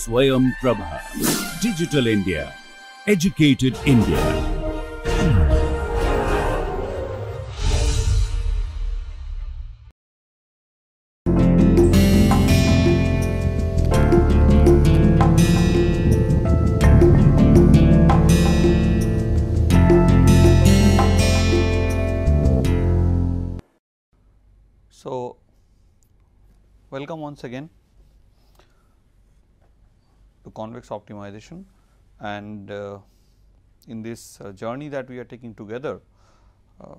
Swayam Prabha. Digital India. Educated India. So, welcome once again to convex optimization and uh, in this uh, journey that we are taking together, uh,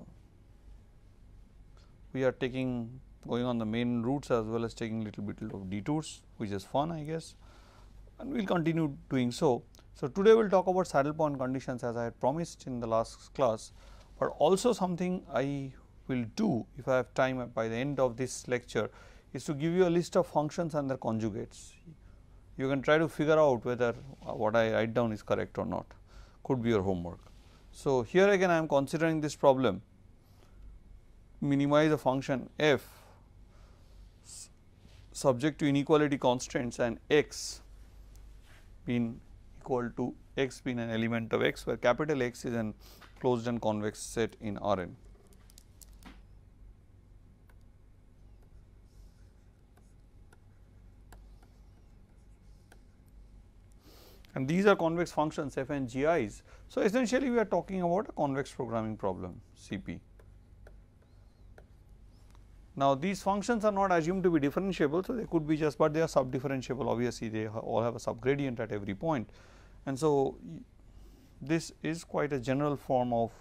we are taking going on the main routes as well as taking little bit of detours which is fun I guess and we will continue doing so. So, today we will talk about saddle point conditions as I had promised in the last class, but also something I will do if I have time by the end of this lecture is to give you a list of functions and their conjugates. You can try to figure out whether uh, what I write down is correct or not, could be your homework. So, here again I am considering this problem minimize a function f subject to inequality constraints and x being equal to x being an element of x where capital X is an closed and convex set in Rn. And these are convex functions f and gi's. So, essentially we are talking about a convex programming problem CP. Now, these functions are not assumed to be differentiable. So, they could be just, but they are sub differentiable obviously they all have a sub gradient at every point and so this is quite a general form of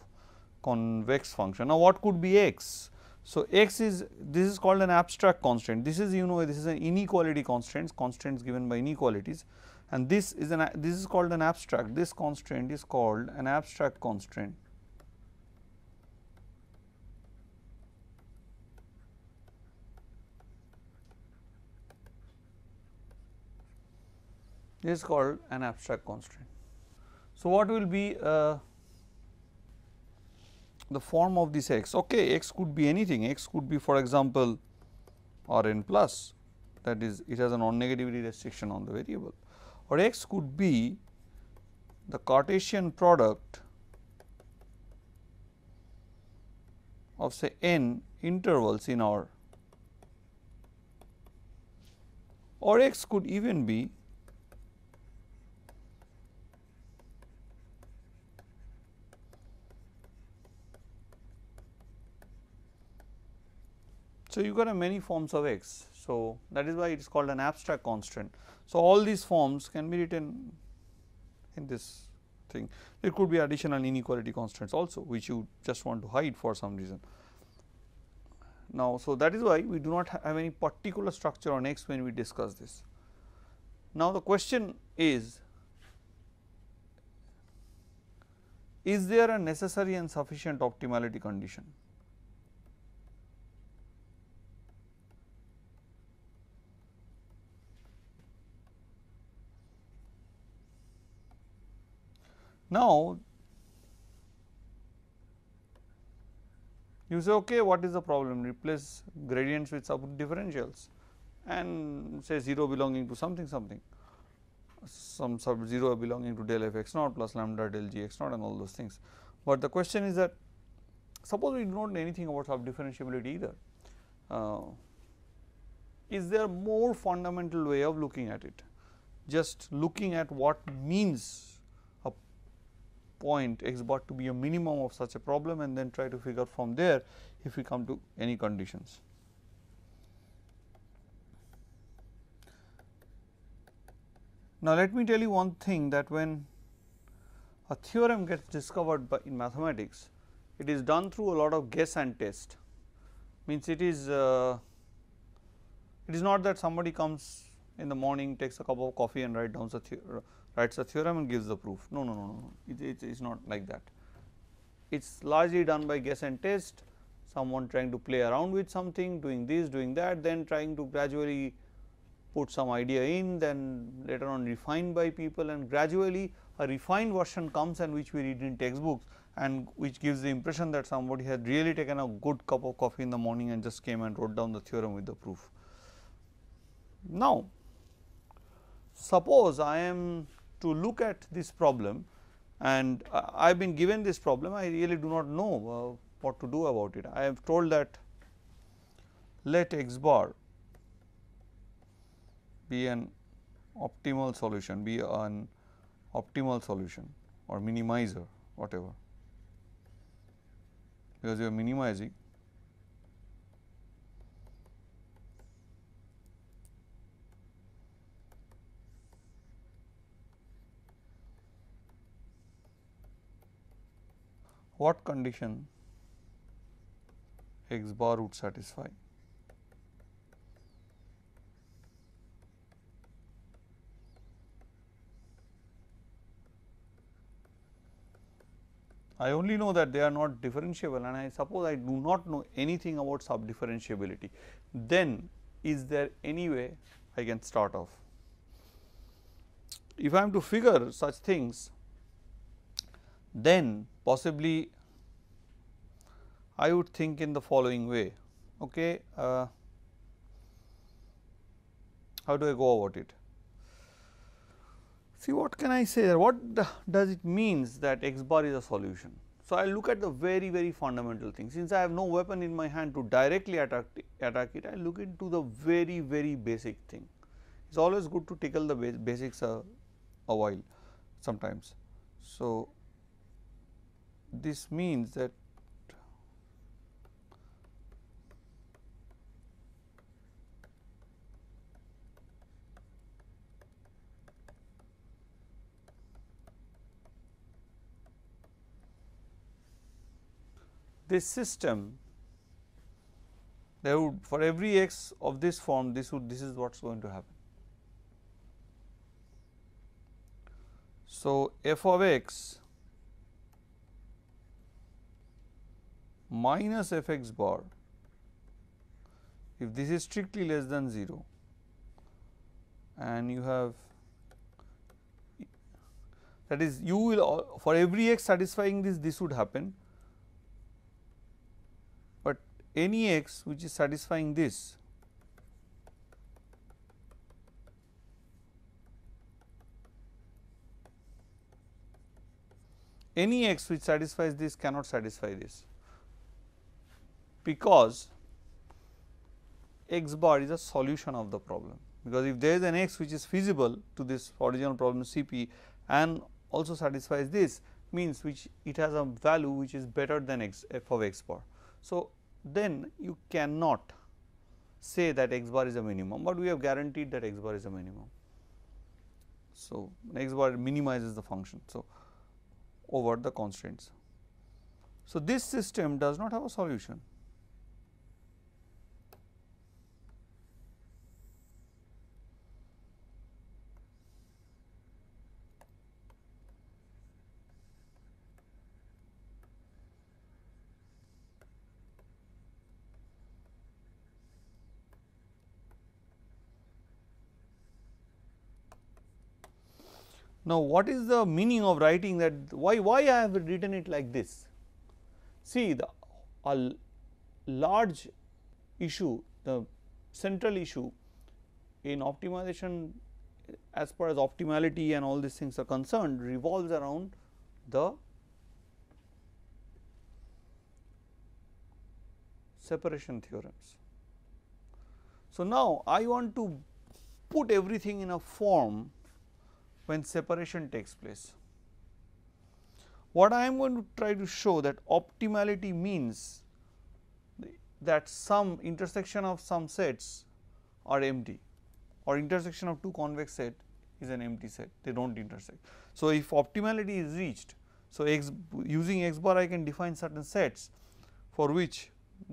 convex function. Now, what could be x? So, x is this is called an abstract constraint this is you know this is an inequality constraints constraints given by inequalities and this is an this is called an abstract this constraint is called an abstract constraint. This is called an abstract constraint. So, what will be uh, the form of this x? Okay, x could be anything, x could be for example, r n plus that is it has a non-negativity restriction on the variable or x could be the Cartesian product of say n intervals in R or x could even be So, you got a many forms of x. So, that is why it is called an abstract constraint. So, all these forms can be written in this thing. There could be additional inequality constraints also which you just want to hide for some reason. Now, so that is why we do not have any particular structure on x when we discuss this. Now, the question is, is there a necessary and sufficient optimality condition? Now, you say okay what is the problem? Replace gradients with sub differentials and say 0 belonging to something something. Some sub 0 belonging to del f x naught plus lambda del g x naught and all those things. But the question is that suppose we do not know anything about sub differentiability either. Uh, is there more fundamental way of looking at it? Just looking at what means point x bar to be a minimum of such a problem and then try to figure from there if we come to any conditions. Now, let me tell you one thing that when a theorem gets discovered by in mathematics, it is done through a lot of guess and test means it is uh, it is not that somebody comes in the morning takes a cup of coffee and write down the writes a theorem and gives the proof. No, no, no, no, it, it is not like that. It is largely done by guess and test, someone trying to play around with something, doing this, doing that, then trying to gradually put some idea in, then later on refined by people and gradually a refined version comes and which we read in textbooks and which gives the impression that somebody had really taken a good cup of coffee in the morning and just came and wrote down the theorem with the proof. Now, suppose I am to look at this problem and I have been given this problem I really do not know uh, what to do about it. I have told that let x bar be an optimal solution be an optimal solution or minimizer whatever because you are minimizing what condition x bar would satisfy. I only know that they are not differentiable and I suppose I do not know anything about subdifferentiability. Then is there any way I can start off? If I am to figure such things, then possibly I would think in the following way. Okay, uh, how do I go about it? See what can I say what does it means that x bar is a solution. So, I look at the very very fundamental thing since I have no weapon in my hand to directly attack, attack it I look into the very very basic thing. It is always good to tickle the basics a, a while sometimes. So, this means that this system there would for every x of this form this would this is what is going to happen. So, f of x minus f x bar. If this is strictly less than 0 and you have that is you will for every x satisfying this this would happen, but any x which is satisfying this any x which satisfies this cannot satisfy this because x bar is a solution of the problem because if there is an x which is feasible to this original problem CP and also satisfies this means which it has a value which is better than x eh, f of x bar. So, then you cannot say that x bar is a minimum, but we have guaranteed that x bar is a minimum. So, x bar minimizes the function. So, over the constraints. So, this system does not have a solution Now, what is the meaning of writing that why why I have written it like this? See the a large issue the central issue in optimization as far as optimality and all these things are concerned revolves around the separation theorems. So, now I want to put everything in a form when separation takes place. What I am going to try to show that optimality means that some intersection of some sets are empty or intersection of two convex set is an empty set they do not intersect. So, if optimality is reached so x using x bar I can define certain sets for which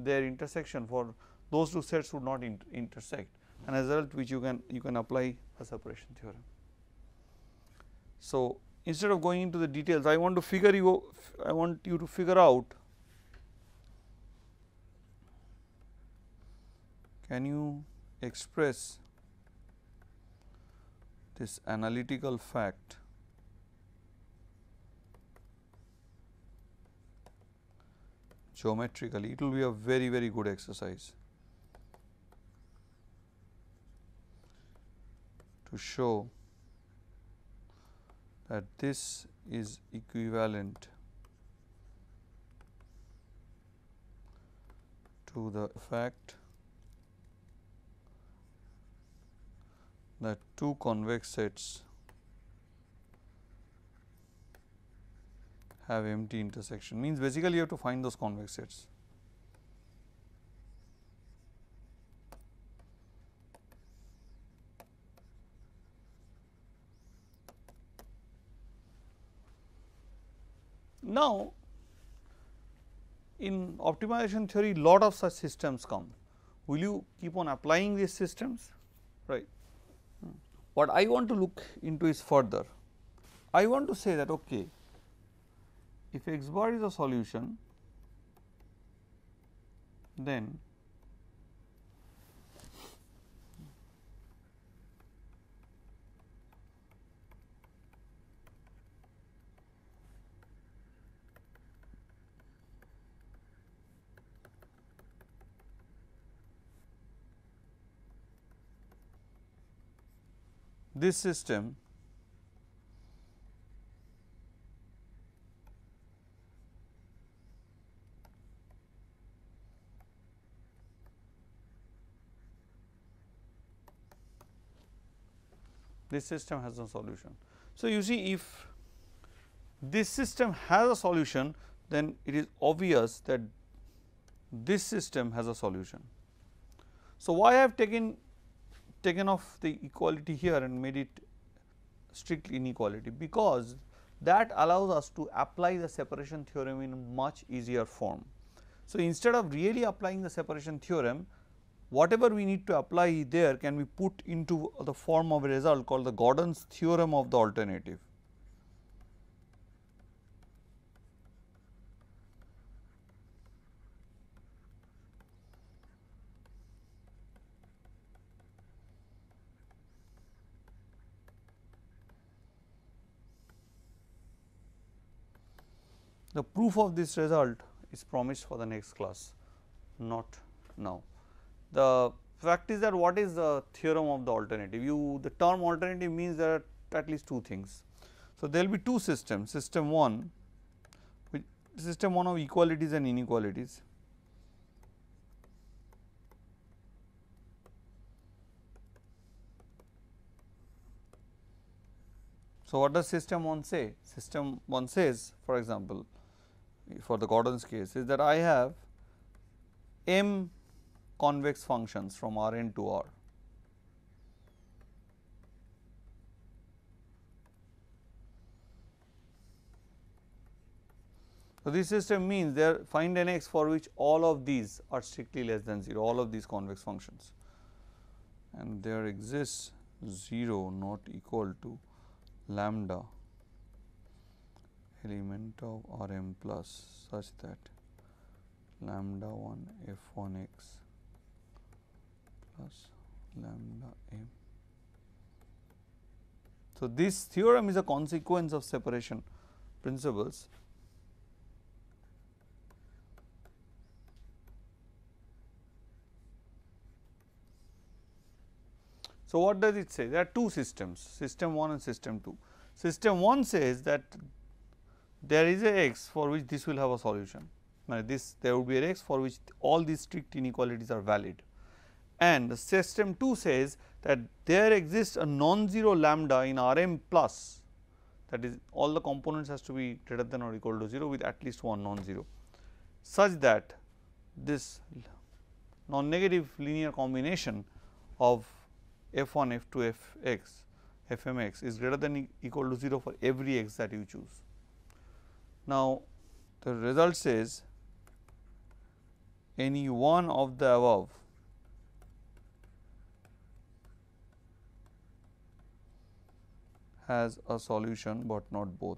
their intersection for those two sets would not inter intersect and as a result which you can you can apply a separation theorem. So, instead of going into the details I want to figure you I want you to figure out can you express this analytical fact geometrically? It will be a very very good exercise to show that this is equivalent to the fact that two convex sets have empty intersection means basically you have to find those convex sets. Now, in optimization theory lot of such systems come. Will you keep on applying these systems? Right. What I want to look into is further. I want to say that okay, if x bar is a solution, then this system this system has a solution. So, you see if this system has a solution then it is obvious that this system has a solution. So, why I have taken taken off the equality here and made it strict inequality because that allows us to apply the separation theorem in much easier form. So, instead of really applying the separation theorem whatever we need to apply there can be put into the form of a result called the Gordan's theorem of the alternative. The proof of this result is promised for the next class, not now. The fact is that what is the theorem of the alternative? You the term alternative means there are at least two things. So, there will be two systems, system 1 which system 1 of equalities and inequalities. So, what does system 1 say? System 1 says for example, for the Gordan's case is that I have m convex functions from R n to R. So, this system means there find an x for which all of these are strictly less than 0 all of these convex functions and there exists 0 not equal to lambda element of R m plus such that lambda 1 f 1 x plus lambda m. So, this theorem is a consequence of separation principles. So, what does it say? There are two systems, system 1 and system 2. System 1 says that there is a x for which this will have a solution, this there would be an x for which all these strict inequalities are valid. And the system 2 says that there exists a non-zero lambda in R m plus. That is all the components has to be greater than or equal to 0 with at least one non-zero. Such that this non-negative linear combination of f 1 f 2 f x f m x is greater than equal to 0 for every x that you choose. Now, the result says any one of the above has a solution, but not both.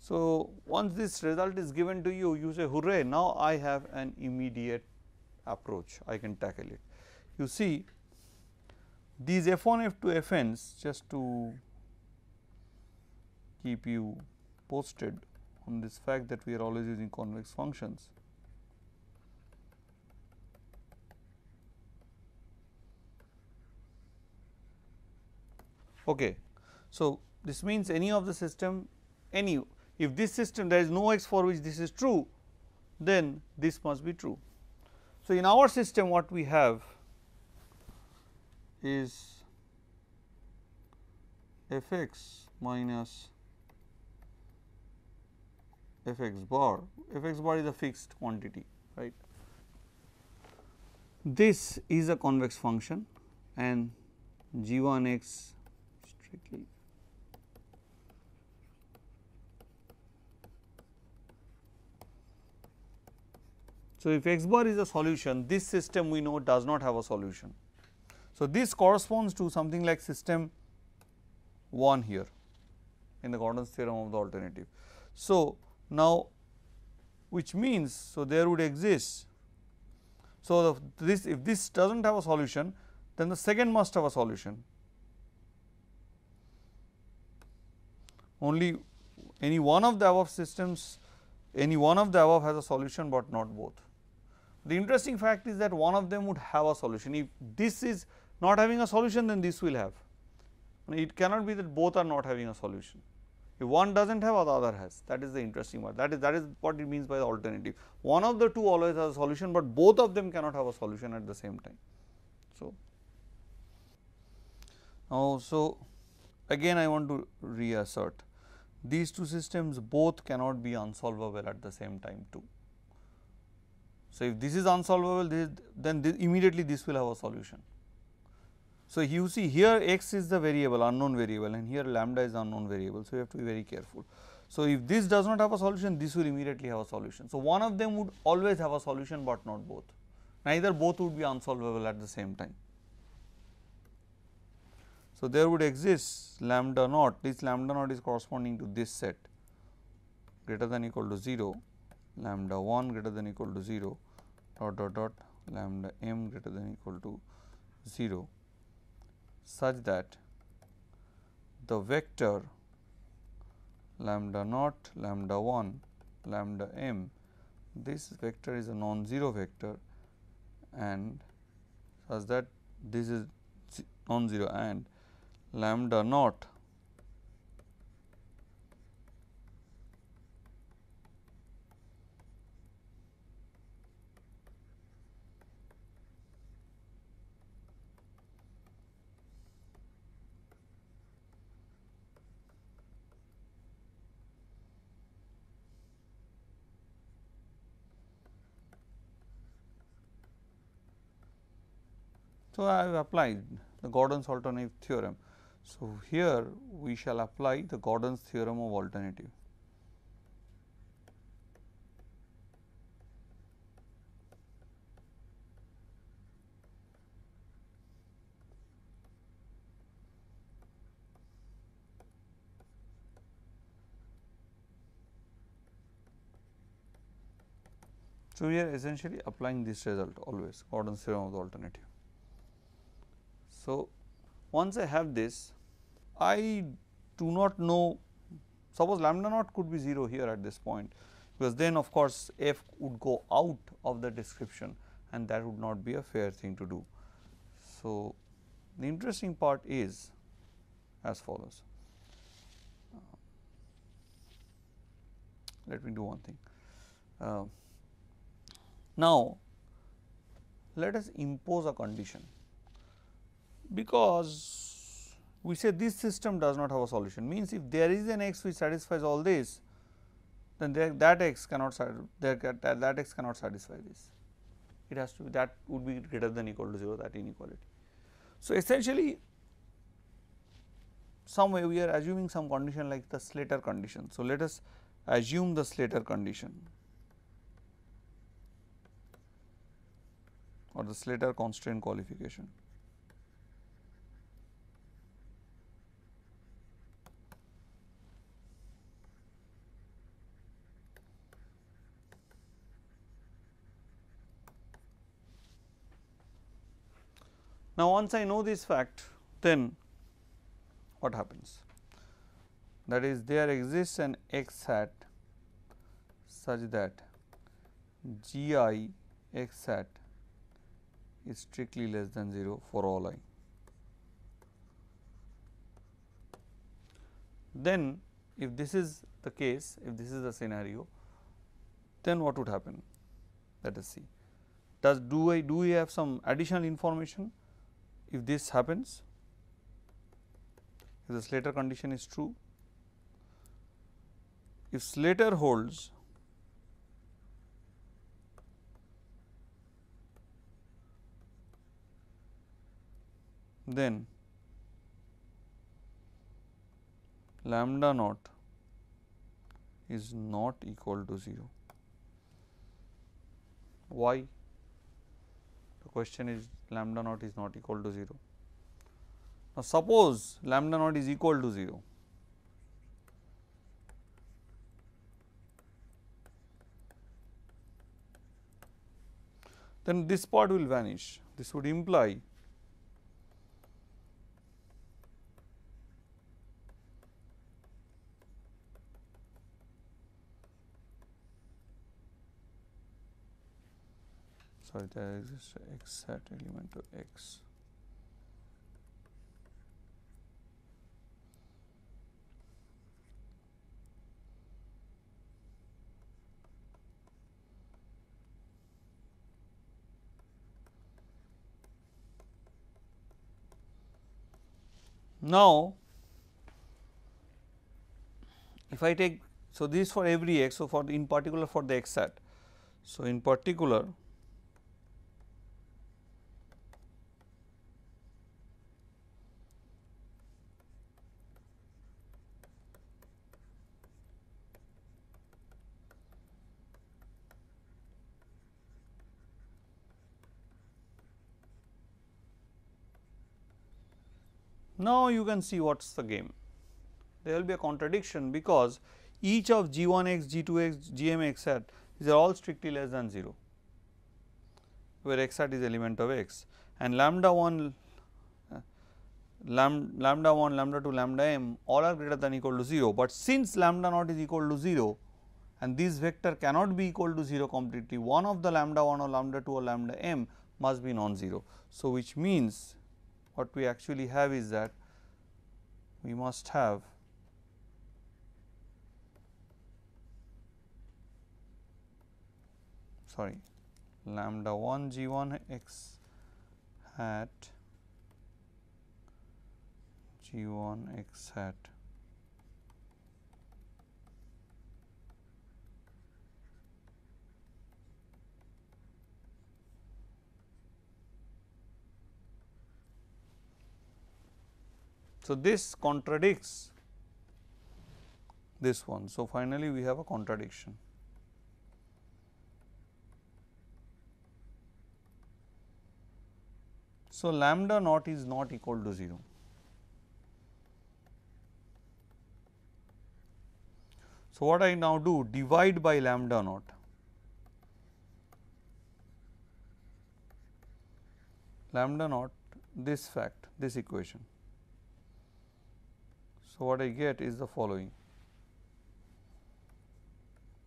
So, once this result is given to you, you say hooray now I have an immediate approach I can tackle it you see these F1, F2, Fn's just to keep you posted on this fact that we are always using convex functions. Okay. So, this means any of the system any if this system there is no x for which this is true then this must be true. So, in our system what we have is f x minus f x bar, f x bar is a fixed quantity right. This is a convex function and g 1 x strictly So, if x bar is a solution this system we know does not have a solution. So, this corresponds to something like system 1 here in the Gordan's theorem of the alternative. So, now which means, so there would exist. So, this if this does not have a solution then the second must have a solution. Only any one of the above systems any one of the above has a solution, but not both. The interesting fact is that one of them would have a solution. If this is not having a solution, then this will have. It cannot be that both are not having a solution. If one does not have, the other has. That is the interesting part. That is that is what it means by the alternative. One of the two always has a solution, but both of them cannot have a solution at the same time. So, now so again I want to reassert these two systems both cannot be unsolvable at the same time too. So, if this is unsolvable this, then this immediately this will have a solution. So, you see here x is the variable unknown variable and here lambda is unknown variable. So, you have to be very careful. So, if this does not have a solution this will immediately have a solution. So, one of them would always have a solution, but not both neither both would be unsolvable at the same time. So, there would exist lambda naught this lambda naught is corresponding to this set greater than equal to 0 lambda 1 greater than equal to 0 dot dot dot lambda m greater than equal to 0 such that the vector lambda naught lambda 1 lambda m this vector is a non-zero vector and such that this is non-zero and lambda naught So, I have applied the Gordan's alternative theorem. So, here we shall apply the Gordan's theorem of alternative. So, we are essentially applying this result always Gordan's theorem of the alternative. So, once I have this I do not know suppose lambda naught could be 0 here at this point because then of course, f would go out of the description and that would not be a fair thing to do. So, the interesting part is as follows. Let me do one thing. Uh, now, let us impose a condition because we say this system does not have a solution means if there is an x which satisfies all this then there, that x cannot that x cannot satisfy this it has to be that would be greater than equal to 0 that inequality. So, essentially some way we are assuming some condition like the Slater condition. So, let us assume the Slater condition or the Slater constraint qualification. Now, once I know this fact then what happens that is there exists an x hat such that g i x hat is strictly less than 0 for all i. then if this is the case, if this is the scenario, then what would happen? Let us see. Does do I do we have some additional information if this happens? If the Slater condition is true, if Slater holds then lambda naught is not equal to 0. Why? Question is lambda naught is not equal to 0. Now, suppose lambda naught is equal to 0. Then this part will vanish. This would imply sorry there exists x hat element to x. Now, if I take so this for every x so for the in particular for the x hat. So, in particular Now, you can see what is the game. There will be a contradiction because each of g 1 x, g 2 x, g m x hat these are all strictly less than 0, where x hat is element of x and lambda 1 uh, lambda 1, lambda 2, lambda m all are greater than equal to 0, but since lambda naught is equal to 0 and this vector cannot be equal to 0 completely, one of the lambda 1 or lambda 2 or lambda m must be non-zero. So, which means what we actually have is that we must have sorry lambda 1 g 1 x hat g 1 x hat So, this contradicts this one. So, finally, we have a contradiction. So, lambda naught is not equal to 0. So, what I now do divide by lambda naught. Lambda naught this fact this equation. So, what I get is the following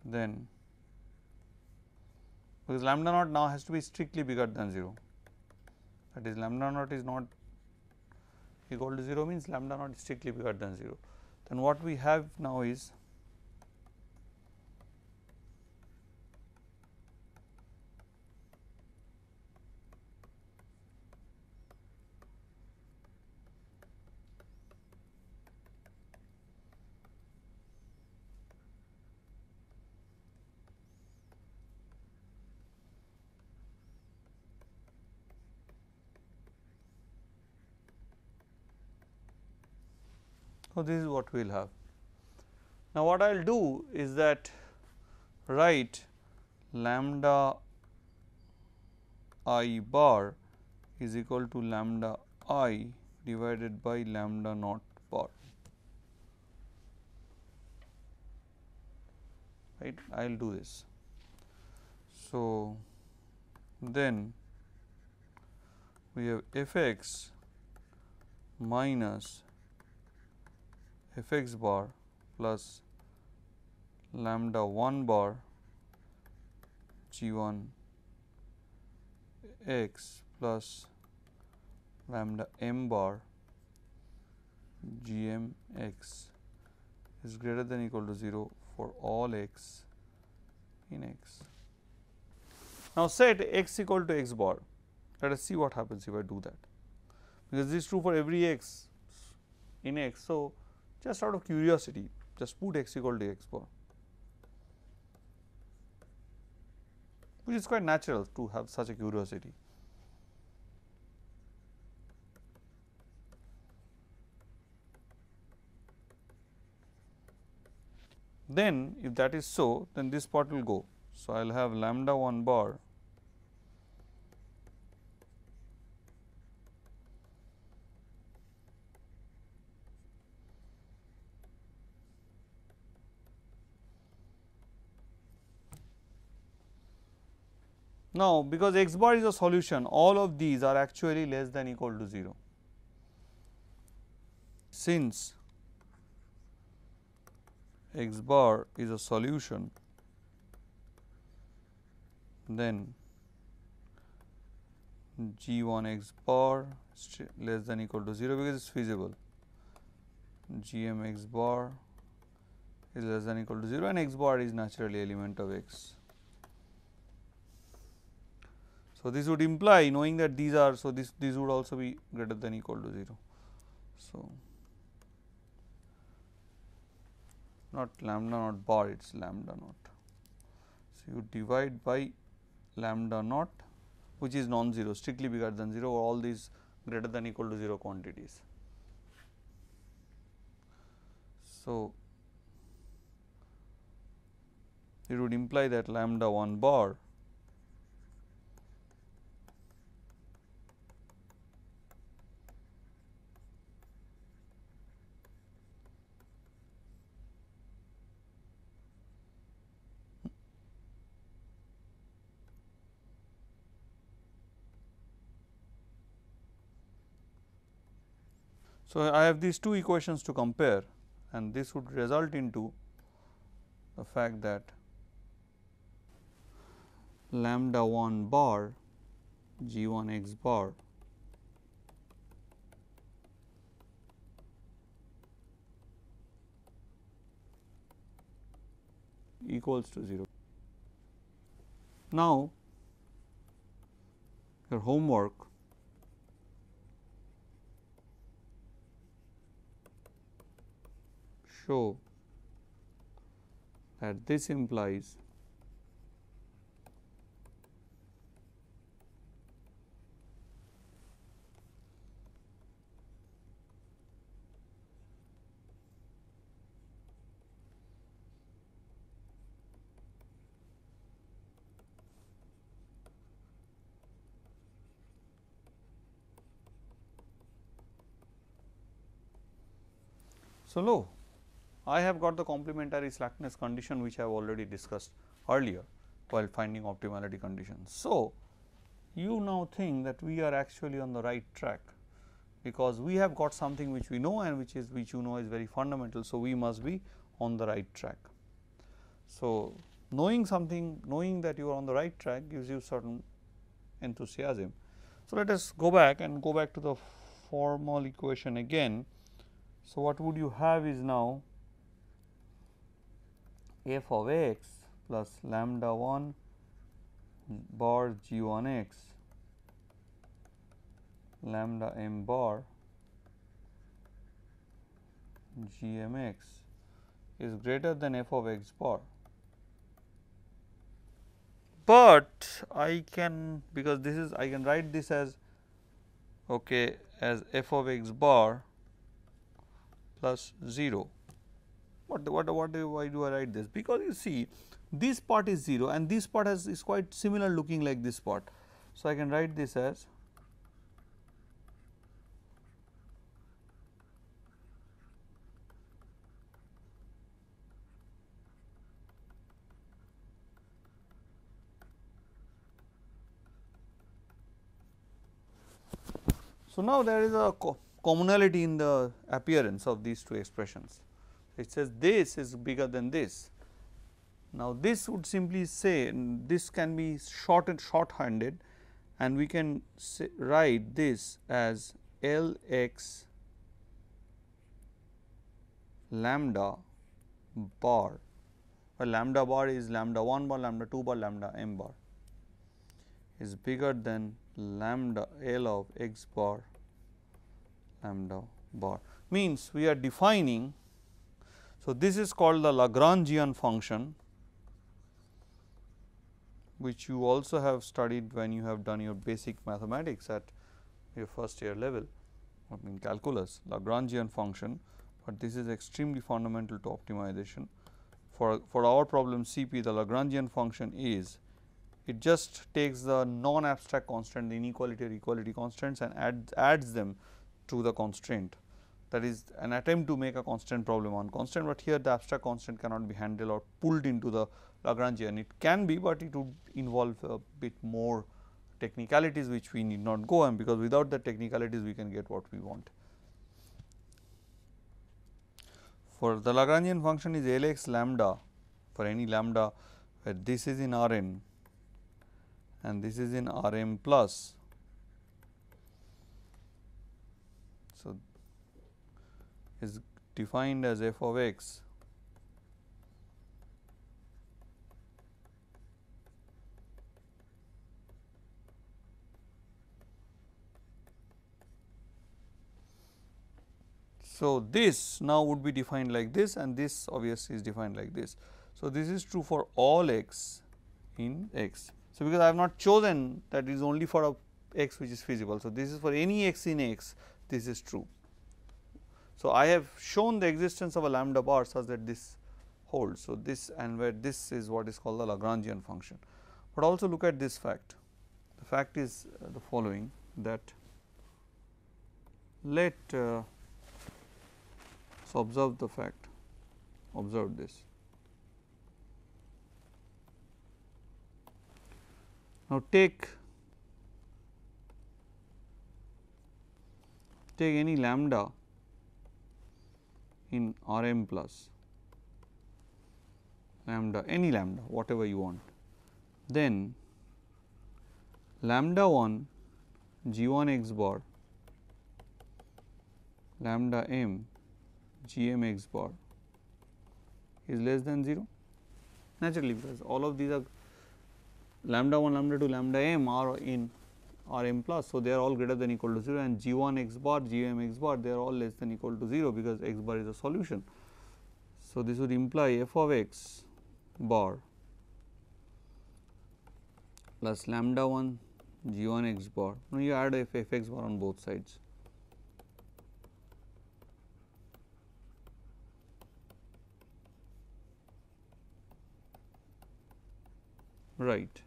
then because lambda naught now has to be strictly bigger than 0 that is lambda naught is not equal to 0 means lambda naught is strictly bigger than 0. Then what we have now is So, this is what we will have. Now, what I will do is that write lambda i bar is equal to lambda i divided by lambda naught bar right I will do this. So, then we have f x minus f x bar plus lambda 1 bar g 1 x plus lambda m bar g m x is greater than equal to 0 for all x in x. Now, set x equal to x bar let us see what happens if I do that because this is true for every x in x. So, just out of curiosity just put x equal to x bar which is quite natural to have such a curiosity. Then if that is so then this part will go. So, I will have lambda 1 bar Now, because x bar is a solution all of these are actually less than equal to 0. Since x bar is a solution then g 1 x bar less than equal to 0 because it is feasible g m x bar is less than equal to 0 and x bar is naturally element of x. So, this would imply knowing that these are so this this would also be greater than equal to 0. So, not lambda naught bar it is lambda naught. So, you divide by lambda naught which is non-zero strictly bigger than 0 all these greater than equal to 0 quantities. So, it would imply that lambda 1 bar So, I have these two equations to compare and this would result into the fact that lambda 1 bar g 1 x bar equals to 0. Now, your homework show that this implies So, low I have got the complementary slackness condition which I have already discussed earlier while finding optimality conditions. So, you now think that we are actually on the right track because we have got something which we know and which is which you know is very fundamental. So, we must be on the right track. So, knowing something knowing that you are on the right track gives you certain enthusiasm. So, let us go back and go back to the formal equation again. So, what would you have is now f of x plus lambda 1 bar g 1 x lambda m bar g m x is greater than f of x bar. But I can because this is I can write this as okay as f of x bar plus 0 what, what, what, why do I write this? Because you see this part is 0 and this part has is quite similar looking like this part. So, I can write this as So, now there is a co commonality in the appearance of these two expressions it says this is bigger than this. Now, this would simply say this can be short and short handed and we can say, write this as L x lambda bar where lambda bar is lambda 1 bar, lambda 2 bar, lambda m bar is bigger than lambda L of x bar lambda bar means we are defining. So, this is called the Lagrangian function which you also have studied when you have done your basic mathematics at your first year level I mean calculus Lagrangian function, but this is extremely fundamental to optimization. For, for our problem CP the Lagrangian function is it just takes the non abstract constant the inequality or equality constants and adds, adds them to the constraint that is an attempt to make a constant problem on constant, but here the abstract constant cannot be handled or pulled into the Lagrangian. It can be, but it would involve a bit more technicalities which we need not go and because without the technicalities we can get what we want. For the Lagrangian function is Lx lambda for any lambda where this is in Rn and this is in Rm plus. So, is defined as f of x So, this now would be defined like this and this obviously is defined like this. So, this is true for all x in x. So, because I have not chosen that is only for a x which is feasible. So, this is for any x in x this is true. So, I have shown the existence of a lambda bar such that this holds. So, this and where this is what is called the Lagrangian function, but also look at this fact. The fact is uh, the following that let uh, so, observe the fact, observe this. Now, take take any lambda in R m plus lambda any lambda whatever you want. Then lambda 1 g 1 x bar lambda m g m x bar is less than 0 naturally because all of these are lambda 1 lambda 2 lambda m are in R m plus. So, they are all greater than equal to 0 and g 1 x bar g m x bar they are all less than equal to 0 because x bar is a solution. So, this would imply f of x bar plus lambda 1 g 1 x bar. Now, you add f f x bar on both sides. right.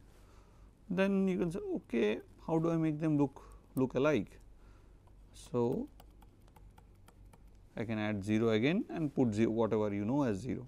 Then you can say okay how do I make them look look alike. So, I can add 0 again and put 0 whatever you know as 0.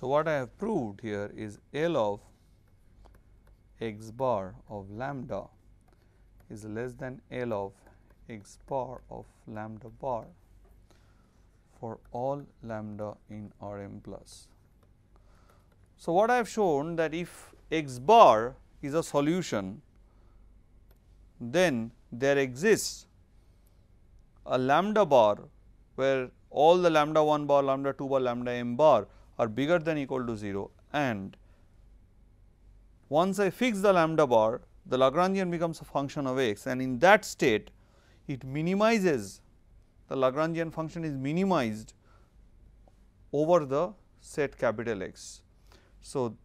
So, what I have proved here is L of x bar of lambda is less than L of x bar of lambda bar for all lambda in R m plus. So, what I have shown that if x bar is a solution, then there exists a lambda bar where all the lambda 1 bar, lambda 2 bar, lambda m bar are bigger than equal to 0 and once I fix the lambda bar the Lagrangian becomes a function of x. And in that state it minimizes the Lagrangian function is minimized over the set capital X. So,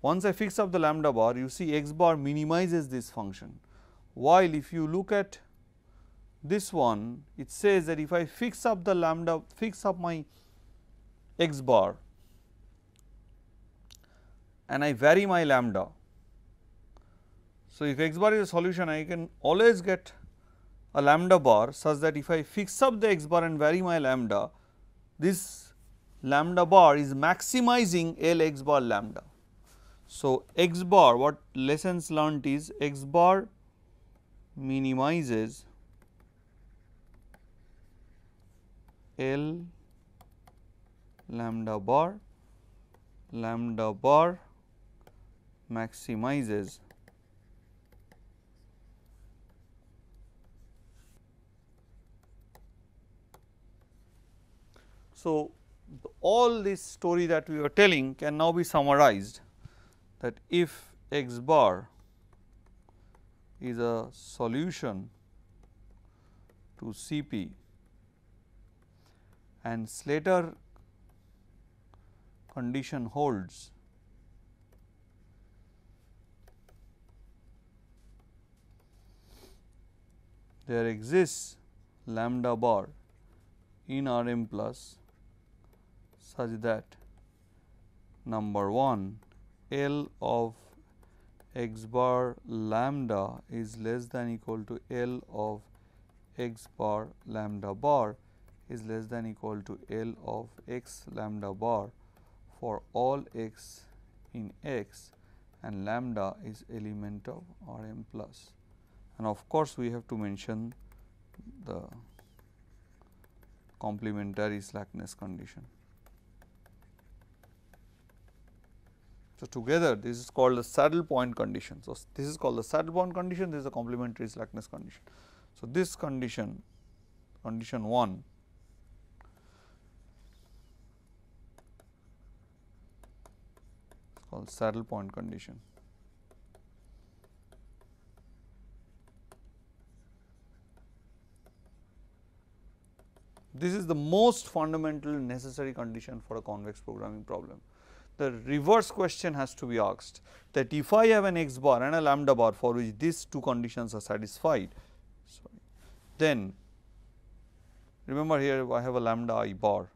once I fix up the lambda bar you see x bar minimizes this function. While if you look at this one it says that if I fix up the lambda fix up my x bar and I vary my lambda. So, if x bar is a solution I can always get a lambda bar such that if I fix up the x bar and vary my lambda this lambda bar is maximizing L x bar lambda. So, x bar what lessons learnt is x bar minimizes L lambda bar, lambda bar maximizes. So, all this story that we were telling can now be summarized that if x bar is a solution to Cp and Slater condition holds there exists lambda bar in Rm plus such that number 1 L of x bar lambda is less than equal to L of x bar lambda bar is less than equal to L of x lambda bar for all x in x and lambda is element of R m plus. And of course, we have to mention the complementary slackness condition. So, together this is called the saddle point condition. So, this is called the saddle point condition, this is a complementary slackness condition. So, this condition, condition 1 is called saddle point condition. This is the most fundamental necessary condition for a convex programming problem. The reverse question has to be asked that if I have an x bar and a lambda bar for which these two conditions are satisfied, sorry, then remember here I have a lambda i bar,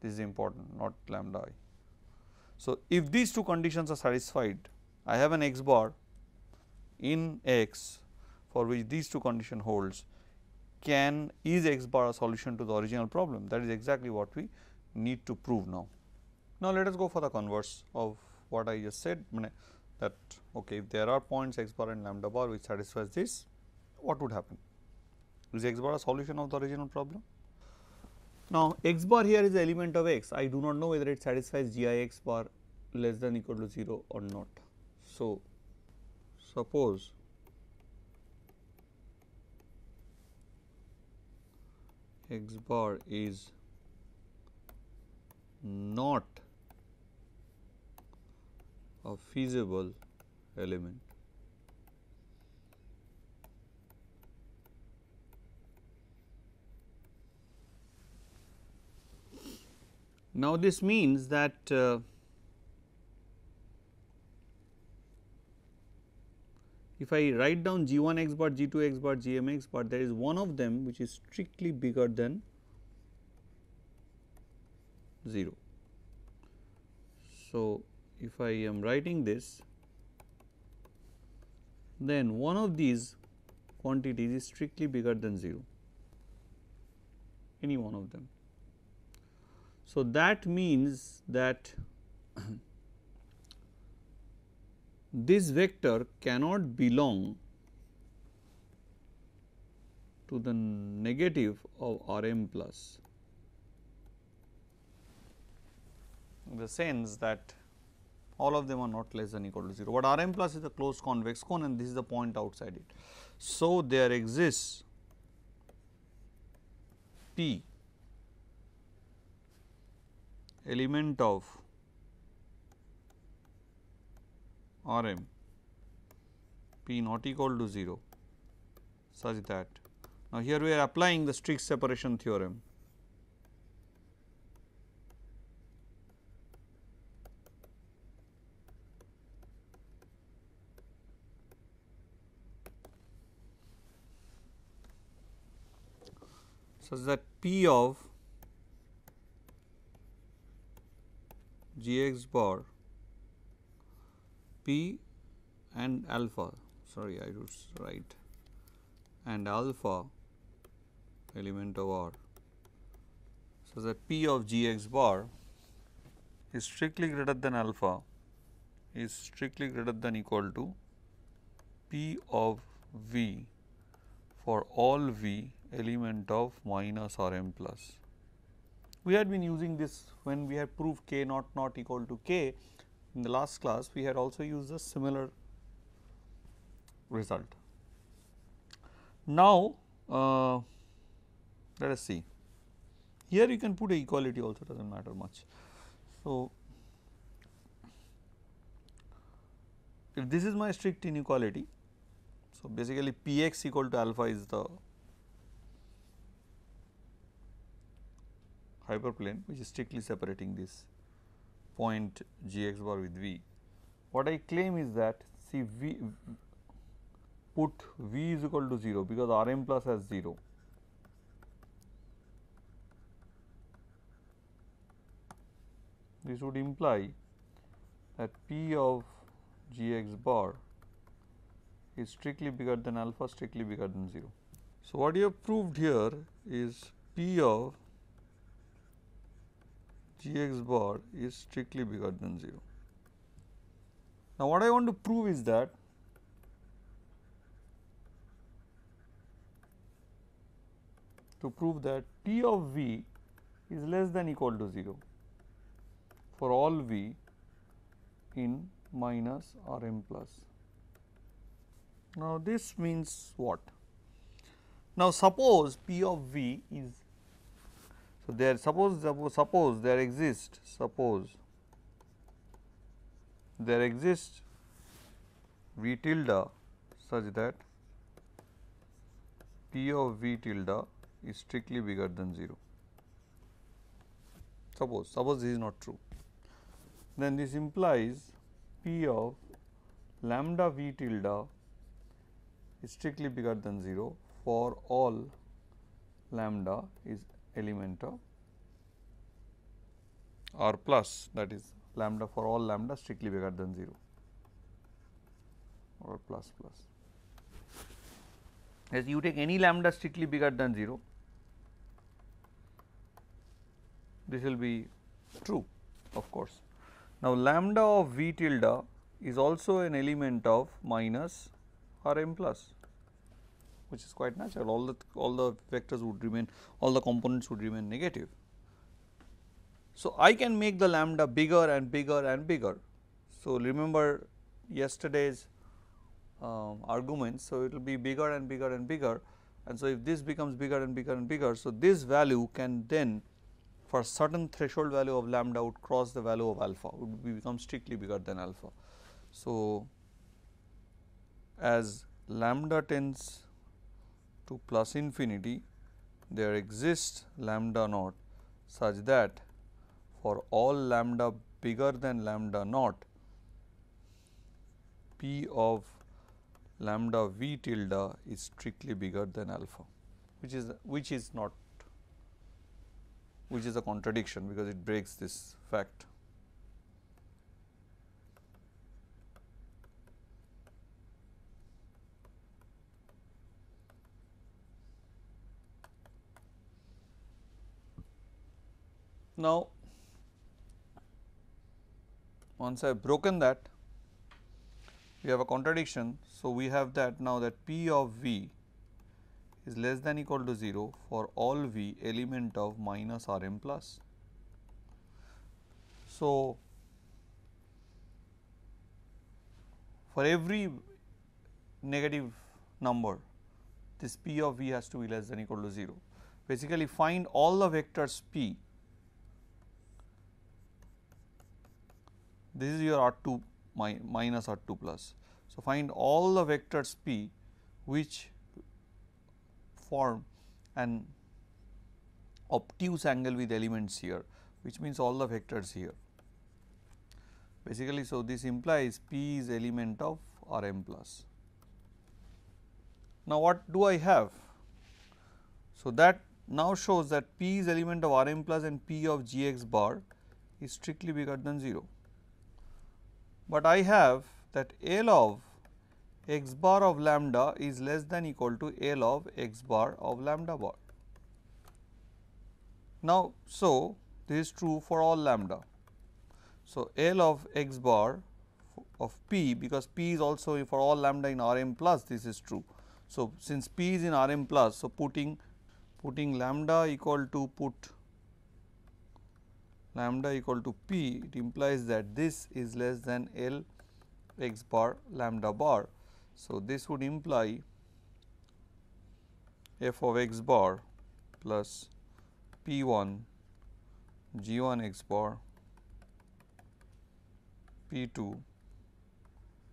this is important not lambda i. So, if these two conditions are satisfied, I have an x bar in x for which these two condition holds can is x bar a solution to the original problem that is exactly what we need to prove now. Now, let us go for the converse of what I just said that okay, if there are points x bar and lambda bar which satisfies this what would happen is x bar a solution of the original problem. Now, x bar here is the element of x I do not know whether it satisfies g i x bar less than equal to 0 or not. So, suppose x bar is not a feasible element. Now, this means that uh, if I write down g 1 x bar, g 2 x bar, g m x bar, there is one of them which is strictly bigger than 0. So, if I am writing this, then one of these quantities is strictly bigger than 0, any one of them. So, that means that this vector cannot belong to the negative of R m plus in the sense that all of them are not less than equal to 0, but R m plus is a closed convex cone and this is the point outside it. So, there exists P element of R m P not equal to 0 such that. Now here we are applying the strict separation theorem. such that P of g x bar P and alpha. Sorry I would write and alpha element of R. So that P of g x bar is strictly greater than alpha is strictly greater than equal to P of v for all v element of minus r m plus. We had been using this when we had proved k naught not equal to k in the last class we had also used a similar result. Now, uh, let us see here you can put a equality also does not matter much. So, if this is my strict inequality, so basically p x equal to alpha is the hyperplane which is strictly separating this point g x bar with v. What I claim is that see v put v is equal to 0 because r m plus has 0 this would imply that P of g x bar is strictly bigger than alpha strictly bigger than 0. So, what you have proved here is P of g x bar is strictly bigger than 0. Now, what I want to prove is that to prove that P of v is less than equal to 0 for all v in minus R m plus. Now, this means what? Now, suppose P of v is so there suppose suppose there exists suppose there exists v tilde such that P of v tilde is strictly bigger than 0. Suppose suppose this is not true then this implies P of lambda v tilde is strictly bigger than 0 for all lambda is element of r plus that is lambda for all lambda strictly bigger than 0 or plus plus. As you take any lambda strictly bigger than 0, this will be true of course. Now, lambda of v tilde is also an element of minus r m plus which is quite natural all the all the vectors would remain all the components would remain negative. So, I can make the lambda bigger and bigger and bigger. So, remember yesterday's um, arguments. So, it will be bigger and bigger and bigger and so if this becomes bigger and bigger and bigger. So, this value can then for certain threshold value of lambda would cross the value of alpha would become strictly bigger than alpha. So, as lambda tends to plus infinity there exists lambda naught such that for all lambda bigger than lambda naught p of lambda v tilde is strictly bigger than alpha which is which is not which is a contradiction because it breaks this fact. Now, once I have broken that, we have a contradiction. So, we have that now that P of V is less than equal to 0 for all v element of minus r m plus. So, for every negative number this p of v has to be less than equal to 0. Basically find all the vectors p this is your r 2 mi minus r 2 plus. So, find all the vectors p which form an obtuse angle with elements here which means all the vectors here. Basically, so this implies P is element of R m plus. Now, what do I have? So, that now shows that P is element of R m plus and P of G x bar is strictly bigger than 0. But I have that L of x bar of lambda is less than equal to L of x bar of lambda bar. Now, so this is true for all lambda. So, L of x bar of p because p is also for all lambda in R m plus this is true. So, since p is in R m plus, so putting putting lambda equal to put lambda equal to p it implies that this is less than L x bar lambda bar. So, this would imply f of x bar plus p 1 g 1 x bar p 2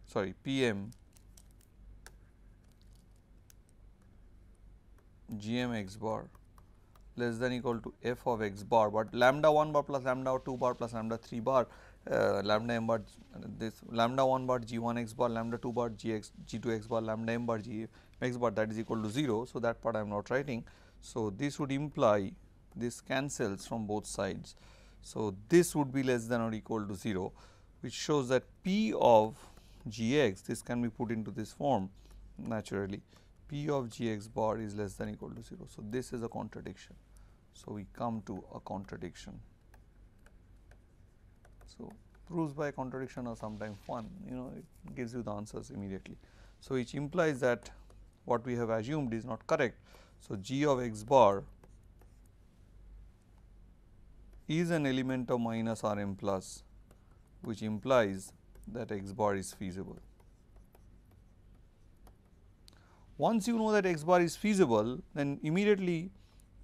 sorry p m g m x bar less than equal to f of x bar, but lambda 1 bar plus lambda 2 bar plus lambda 3 bar uh, lambda m bar this lambda 1 bar g 1 x bar lambda 2 bar g x g 2 x bar lambda m bar g x bar that is equal to 0. So, that part I am not writing. So, this would imply this cancels from both sides. So, this would be less than or equal to 0 which shows that p of g x this can be put into this form naturally p of g x bar is less than equal to 0. So, this is a contradiction. So, we come to a contradiction. So, proofs by contradiction are sometimes fun you know it gives you the answers immediately. So, which implies that what we have assumed is not correct. So, g of x bar is an element of minus R m plus which implies that x bar is feasible. Once you know that x bar is feasible then immediately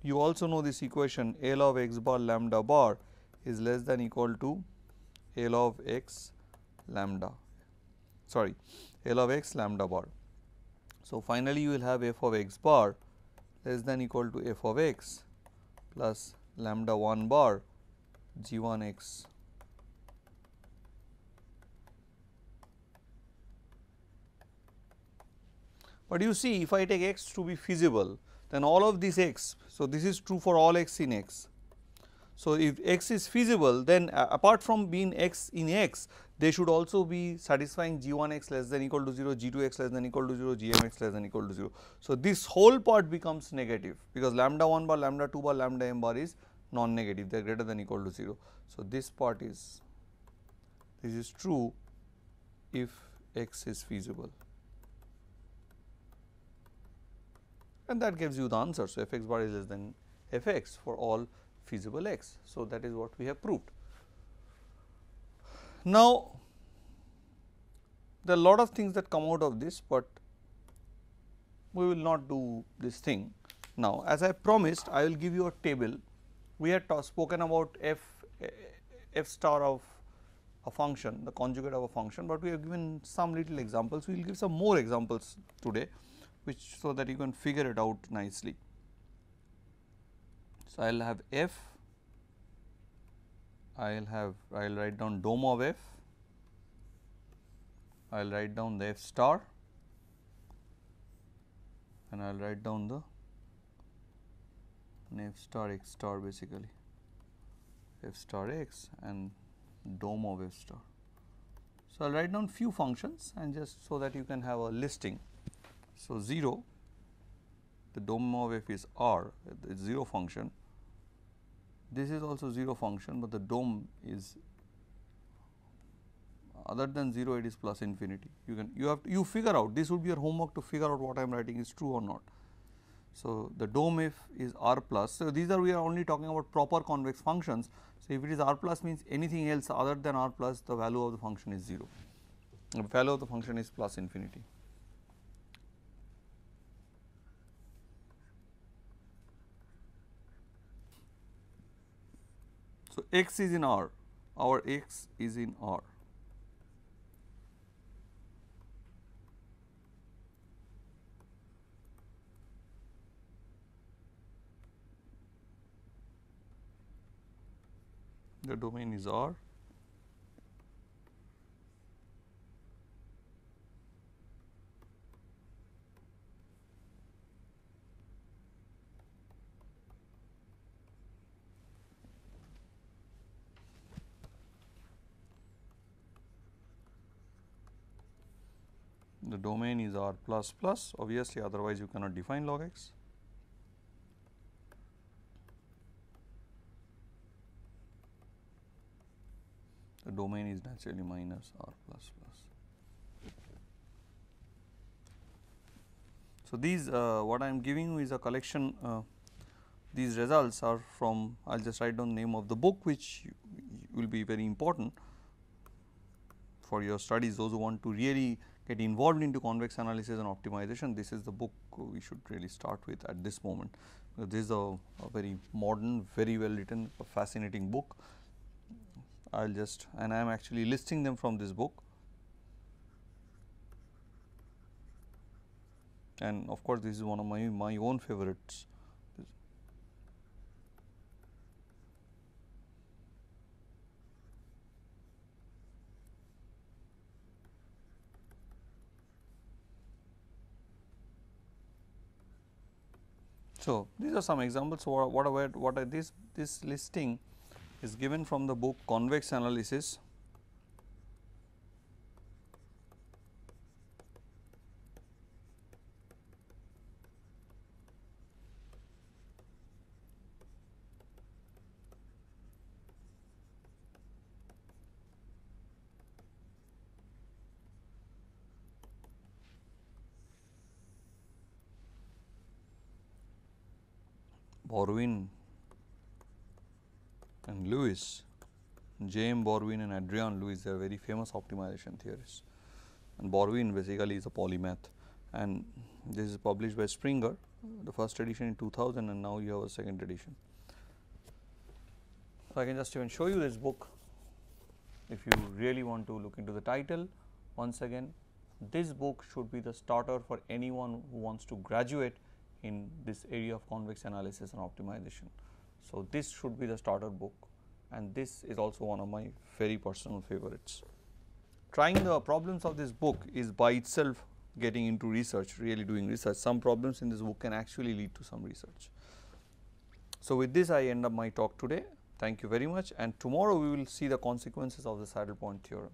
you also know this equation L of x bar lambda bar is less than equal to L of x lambda sorry L of x lambda bar. So, finally, you will have f of x bar less than equal to f of x plus lambda 1 bar g 1 x But you see if I take x to be feasible then all of these x. So, this is true for all x in x. So, if x is feasible then apart from being x in x they should also be satisfying g 1 x less than equal to 0, g 2 x less than equal to 0, g m x less than equal to 0. So, this whole part becomes negative because lambda 1 bar, lambda 2 bar, lambda m bar is non negative they are greater than equal to 0. So, this part is this is true if x is feasible. And that gives you the answer. So, f x bar is less than f x for all feasible x. So, that is what we have proved. Now, there are lot of things that come out of this, but we will not do this thing. Now, as I promised I will give you a table. We had spoken about f eh, f star of a function the conjugate of a function, but we have given some little examples. We will give some more examples today which so that you can figure it out nicely. So, I will have f, I will have I will write down dome of f, I will write down the f star and I will write down the f star x star basically f star x and dome of f star. So, I will write down few functions and just so that you can have a listing. So, 0 the dome of f is r it is 0 function this is also 0 function, but the dome is other than 0 it is plus infinity you can you have to, you figure out this would be your homework to figure out what I am writing is true or not. So, the dome f is r plus. So, these are we are only talking about proper convex functions. So, if it is r plus means anything else other than r plus the value of the function is 0, the value of the function is plus infinity. So, x is in R, our x is in R. The domain is R the domain is R plus plus obviously otherwise you cannot define log x. The domain is naturally minus R plus plus. So, these uh, what I am giving you is a collection uh, these results are from I will just write down the name of the book which will be very important for your studies those who want to really get involved into convex analysis and optimization this is the book we should really start with at this moment. This is a, a very modern very well written fascinating book I will just and I am actually listing them from this book and of course, this is one of my, my own favorites. So, these are some examples what, what, are, what are this, this listing is given from the book convex analysis Borwein and Lewis, J.M. Borwein and Adrian Lewis, they are very famous optimization theorists. And Borwein basically is a polymath and this is published by Springer, the first edition in 2000 and now you have a second edition. So, I can just even show you this book if you really want to look into the title. Once again, this book should be the starter for anyone who wants to graduate in this area of convex analysis and optimization. So, this should be the starter book and this is also one of my very personal favorites. Trying the problems of this book is by itself getting into research, really doing research. Some problems in this book can actually lead to some research. So, with this I end up my talk today. Thank you very much and tomorrow we will see the consequences of the saddle point theorem.